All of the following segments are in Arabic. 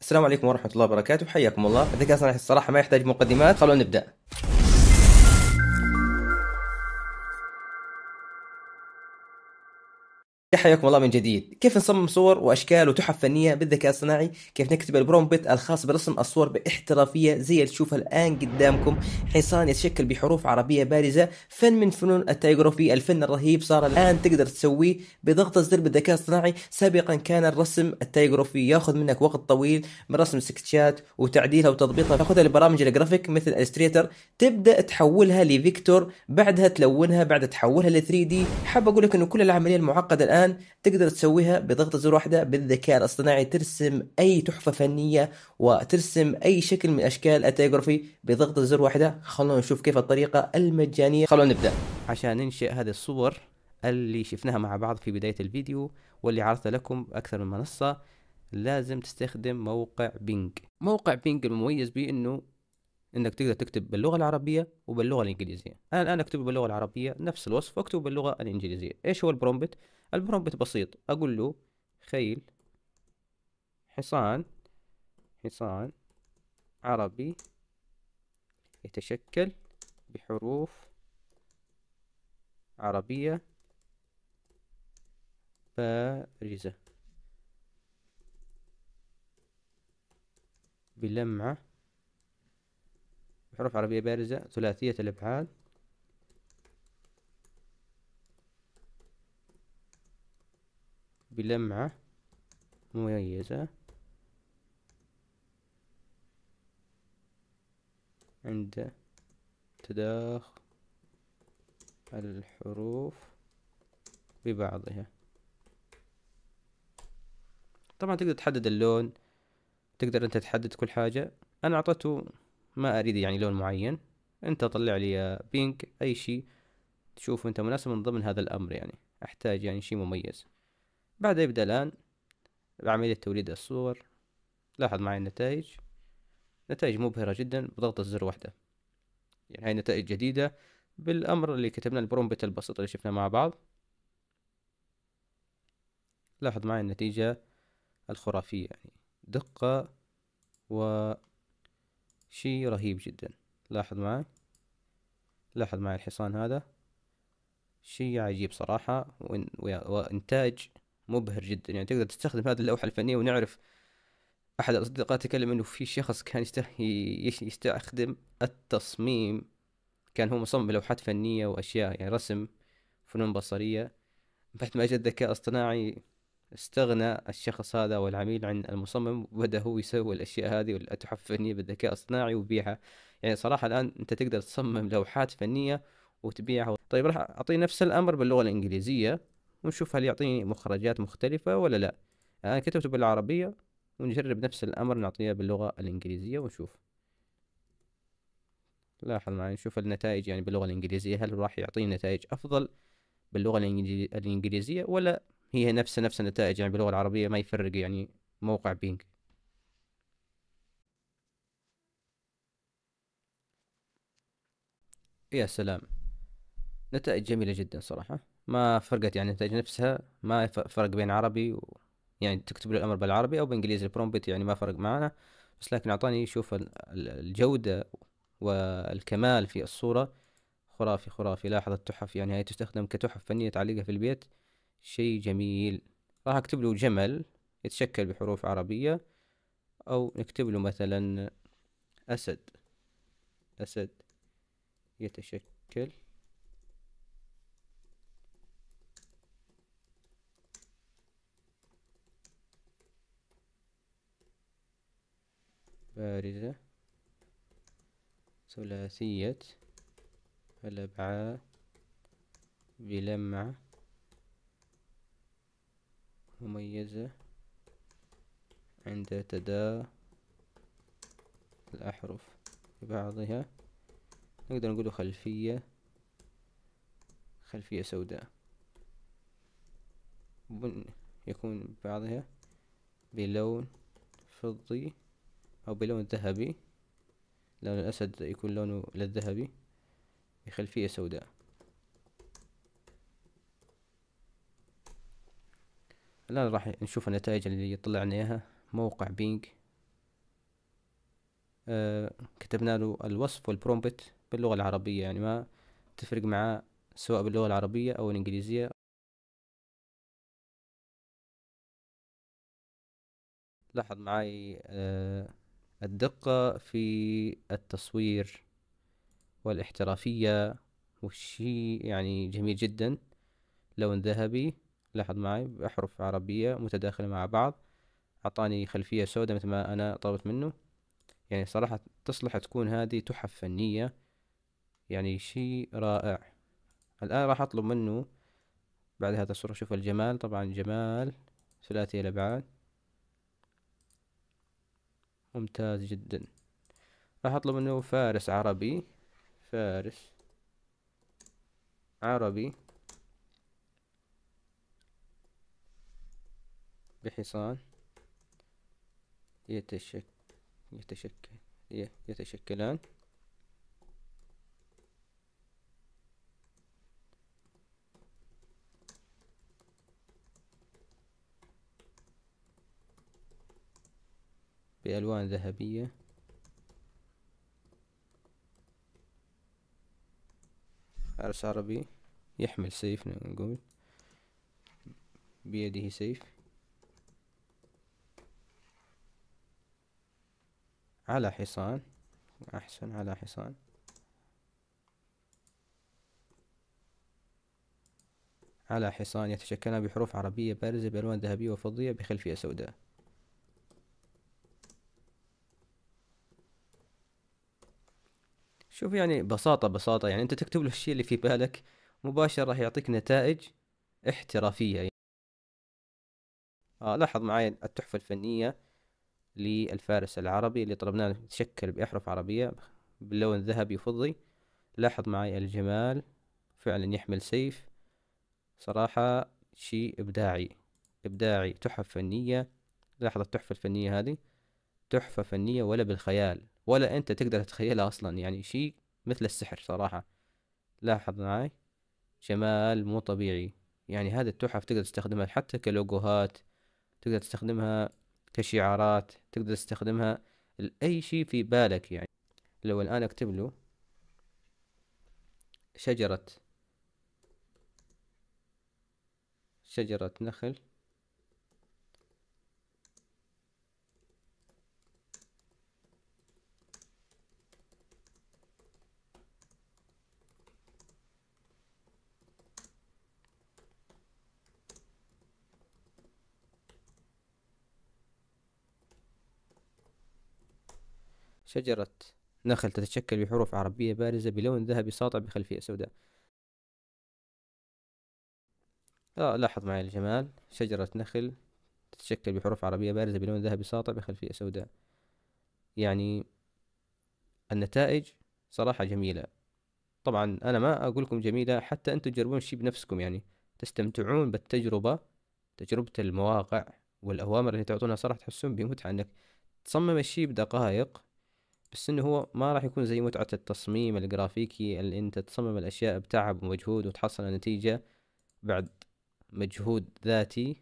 السلام عليكم ورحمة الله وبركاته. حياكم الله. الذكاء الصناعي الصراحة ما يحتاج مقدمات خلونا نبدأ. حياكم الله من جديد. كيف نصمم صور وأشكال وتحف فنية بالذكاء الصناعي؟ كيف نكتب ال prompt الخاص برسم الصور باحترافية زي اللي تشوفها الآن قدامكم. حصان يتشكل بحروف عربية بارزة. فن من فنون ال typography. الفن الرهيب صار الآن تقدر تسويه بضغط الزر بالذكاء الصناعي. سابقا كان الرسم ال typography يأخذ منك وقت طويل. من رسم sketchات وتعديلها وتضبيطها تاخذها لبرامج الجرافيك مثل إلستريتر. تبدأ تحولها ل vector بعدها تلونها بعدها تحولها ل 3D. حاب أقول لك إنه كل العملية المعقدة الآن الآن تقدر تسويها بضغطة زر واحدة بالذكاء الاصطناعي ترسم أي تحفة فنية وترسم أي شكل من أشكال ال typography بضغطة زر واحدة. خلونا نشوف كيف الطريقة المجانية. خلونا نبدأ. عشان ننشئ هذه الصور اللي شفناها مع بعض في بداية الفيديو واللي عرضت لكم أكثر من منصة لازم تستخدم موقع بينج موقع بينج المميز به إنه إنك تقدر تكتب باللغة العربية وباللغة الإنجليزية. أنا الان أكتب باللغة العربية نفس الوصف وأكتب باللغة الإنجليزية. إيش هو ال prompt؟ ال prompt بسيط. أقول له خيل حصان حصان عربي يتشكل بحروف عربية بارزة. بلمعة بحروف عربية بارزة ثلاثية الأبعاد بلمعة مميزة. عند تداخل الحروف ببعضها. طبعا تقدر تحدد اللون تقدر أنت تحدد كل حاجة. أنا أعطيته ما أريد يعني لون معين. أنت طلع لي بينك أي شيء تشوف أنت مناسب من ضمن هذا الأمر يعني. أحتاج يعني شيء مميز. بعد يبدأ الآن بعملية توليد الصور. لاحظ معي النتائج. نتائج مبهرة جدا بضغط الزر واحدة يعني هاي نتائج جديدة بالأمر اللي كتبنا البرومبت البسيط اللي شفناه مع بعض. لاحظ معي النتيجة الخرافية يعني دقة و شي رهيب جدا. لاحظ معي. لاحظ معي الحصان هذا. شي عجيب صراحة وإنتاج مبهر جدا. يعني تقدر تستخدم هذه اللوحة الفنية ونعرف أحد الأصدقاء تكلم إنه في شخص كان يستخدم التصميم. كان هو مصمم لوحات فنية وأشياء يعني رسم فنون بصرية. بعد ما جاء الذكاء الاصطناعي استغنى الشخص هذا والعميل عن المصمم. وبدأ هو يسوي الأشياء هذه والتحف الفنية بالذكاء الاصطناعي ويبيعها. يعني صراحة الآن أنت تقدر تصمم لوحات فنية وتبيعها. طيب راح أعطيه نفس الأمر باللغة الإنجليزية. ونشوف هل يعطيني مخرجات مختلفة ولا لا. أنا كتبته بالعربية ونجرب نفس الأمر نعطيها باللغة الإنجليزية ونشوف. لاحظ معي نشوف النتائج يعني باللغة الإنجليزية هل راح يعطيني نتائج أفضل باللغة الإنجليزية ولا هي نفس نفس النتائج يعني باللغة العربية ما يفرق يعني موقع بينج يا سلام. نتائج جميلة جدا صراحة. ما فرقت يعني النتائج نفسها ما فرق بين عربي و... يعني تكتب له الأمر بالعربي أو بالانجليزي البرومبت يعني ما فرق معنا بس لكن أعطاني يشوف الجودة والكمال في الصورة خرافي خرافي لاحظ التحف يعني هي تستخدم كتحف فنية تعليقها في البيت شيء جميل. راح أكتب له جمل يتشكل بحروف عربية أو نكتب له مثلا أسد أسد يتشكل بارزة ثلاثية الأبعاد بلمعة مميزة عند تدا الأحرف ببعضها نقدر نقول خلفية خلفية سوداء. بن يكون بعضها بلون فضي. أو بلون ذهبي. لون الأسد يكون لونه للذهبي بخلفية سوداء. الآن راح نشوف النتائج اللي طلعنا إياها موقع بينج آه كتبنا له الوصف والبرومبت باللغة العربية يعني ما تفرق معاه سواء باللغة العربية أو الإنجليزية. لاحظ معي آه الدقة في التصوير والاحترافية والشي يعني جميل جدا. لون ذهبي لاحظ معي بأحرف عربية متداخلة مع بعض. أعطاني خلفية سوداء مثل ما أنا طلبت منه. يعني صراحة تصلح تكون هذه تحف فنية. يعني شيء رائع. الآن راح أطلب منه بعد هذا الصورة. شوف الجمال. طبعا جمال. ثلاثي الأبعاد ممتاز جدا. راح أطلب منه فارس عربي. فارس عربي بحصان. يتشك يتشكل يتشكلان. بألوان ذهبية. حارس عربي. يحمل سيف نقول بيده سيف. على حصان. أحسن على حصان. على حصان يتشكلان بحروف عربية بارزة بألوان ذهبية وفضية بخلفية سوداء. شوف يعني بساطة بساطة. يعني أنت تكتب له الشيء اللي في بالك مباشرة راح يعطيك نتائج احترافية يعني. آه لاحظ معي التحفة الفنية للفارس العربي اللي طلبناه يتشكل بأحرف عربية باللون ذهبي فضي لاحظ معي الجمال فعلا يحمل سيف. صراحة شيء إبداعي إبداعي تحف فنية. لاحظ التحفة الفنية هذه. تحفة فنية ولا بالخيال ولا أنت تقدر تتخيلها أصلا يعني شيء مثل السحر صراحة. لاحظ معي جمال مو طبيعي. يعني هذه التحف تقدر تستخدمها حتى كلوجوهات تقدر تستخدمها كشعارات تقدر تستخدمها لأي شيء في بالك يعني. لو الآن أكتب له شجرة شجرة نخل. شجرة نخل تتشكل بحروف عربية بارزة بلون ذهبي ساطع بخلفية سوداء. آه لاحظ معي الجمال. شجرة نخل تتشكل بحروف عربية بارزة بلون ذهبي ساطع بخلفية سوداء. يعني النتائج صراحة جميلة. طبعا أنا ما أقول لكم جميلة حتى أنتم تجربون الشيء بنفسكم. يعني تستمتعون بالتجربة تجربة المواقع والأوامر اللي تعطونها صراحة تحسون بمتعة أنك تصمم الشيء بدقائق بس إنه هو ما راح يكون زي متعة التصميم الجرافيكي اللي أنت تصمم الأشياء بتعب ومجهود وتحصل نتيجة بعد مجهود ذاتي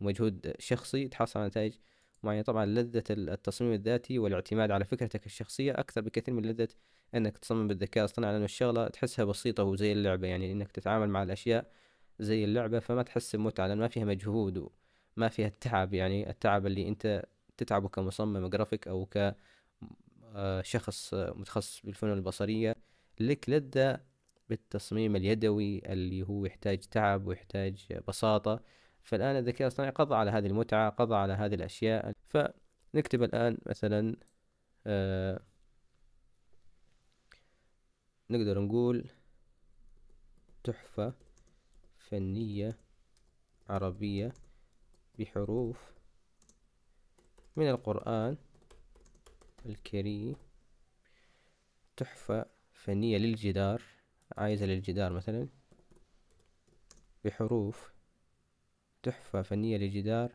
ومجهود شخصي تحصل على نتائج معينة. طبعا لذة التصميم الذاتي والاعتماد على فكرتك الشخصية أكثر بكثير من لذة إنك تصمم بالذكاء الاصطناعي لأنه الشغلة تحسها بسيطة وزي اللعبة يعني إنك تتعامل مع الأشياء زي اللعبة فما تحس بمتعة لأن ما فيها مجهود وما فيها التعب. يعني التعب اللي أنت تتعبه كمصمم جرافيك أو ك شخص متخصص بالفنون البصرية لك لذة بالتصميم اليدوي اللي هو يحتاج تعب ويحتاج بساطة. فالآن الذكاء الاصطناعي قضى على هذه المتعة قضى على هذه الأشياء. فنكتب الآن مثلا آه نقدر نقول تحفة فنية عربية بحروف من القرآن. الكريم تحفة فنية للجدار عايزة للجدار مثلا. بحروف تحفة فنية للجدار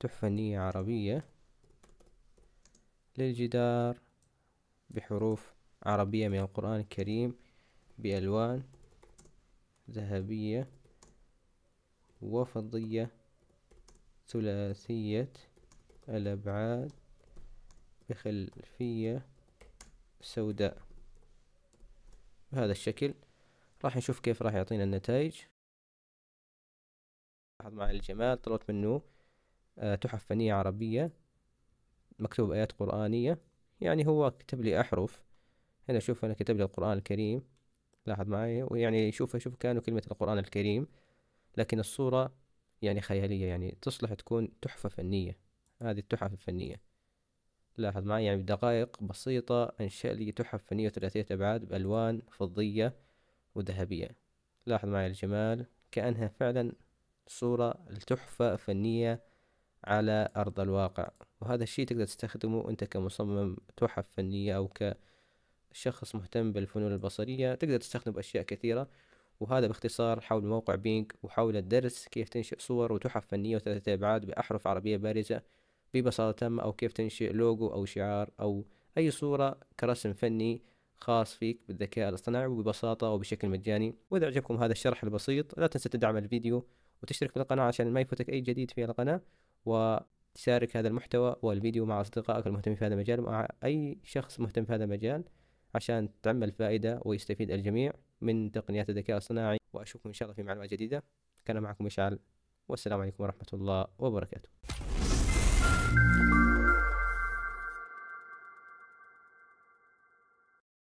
تحفة فنية عربية للجدار. بحروف عربية من القرآن الكريم بألوان ذهبية وفضية ثلاثية الأبعاد. بخلفية سوداء. بهذا الشكل راح نشوف كيف راح يعطينا النتائج. لاحظ معي الجمال طلبت منه آه، تحف فنية عربية مكتوب آيات قرآنية. يعني هو كتب لي أحرف. هنا شوف أنا كتب لي القرآن الكريم. لاحظ معي؟ ويعني شوف شوف كانوا كلمة القرآن الكريم لكن الصورة يعني خيالية. يعني تصلح تكون تحفة فنية. هذه التحف الفنية. لاحظ معي يعني بدقائق بسيطة أنشأ لي تحف فنية ثلاثية أبعاد بألوان فضية وذهبية. لاحظ معي الجمال كأنها فعلا صورة التحفة فنية على أرض الواقع. وهذا الشيء تقدر تستخدمه أنت كمصمم تحف فنية أو كشخص مهتم بالفنون البصرية. تقدر تستخدمه بأشياء كثيرة وهذا باختصار حول موقع بينك وحول الدرس كيف تنشئ صور وتحف فنية وثلاثة أبعاد بأحرف عربية بارزة ببساطة تامة أو كيف تنشئ لوجو أو شعار أو أي صورة كرسم فني خاص فيك بالذكاء الاصطناعي وببساطة وبشكل مجاني. وإذا عجبكم هذا الشرح البسيط لا تنسى تدعم الفيديو وتشترك في القناة عشان ما يفوتك أي جديد في القناة وتشارك هذا المحتوى والفيديو مع أصدقائك المهتمين في هذا المجال مع أي شخص مهتم في هذا المجال عشان تعم الفائدة ويستفيد الجميع من تقنيات الذكاء الصناعي وأشوفكم إن شاء الله في معلومات جديدة. كان معكم مشعل. والسلام عليكم ورحمة الله وبركاته.